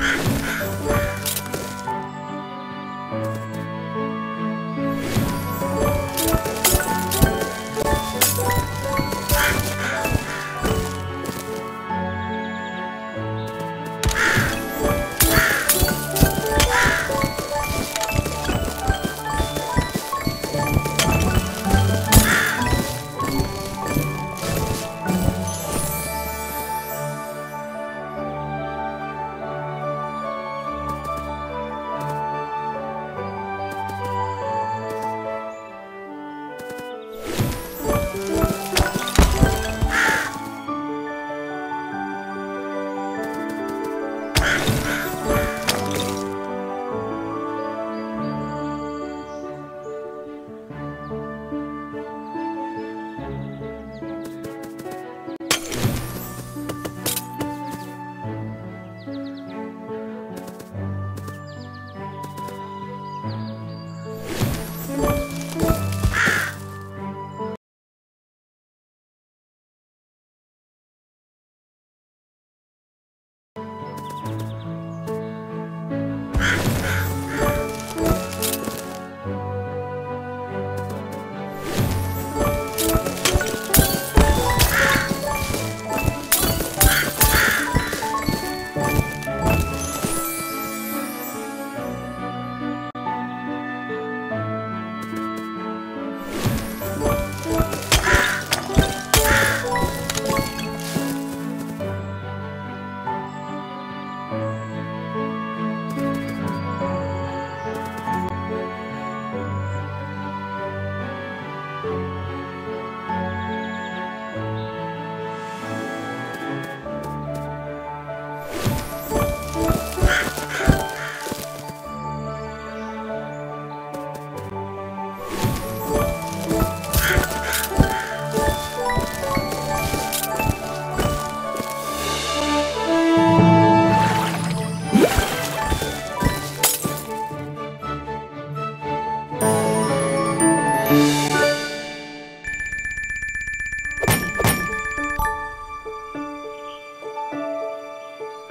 Ha ha ha!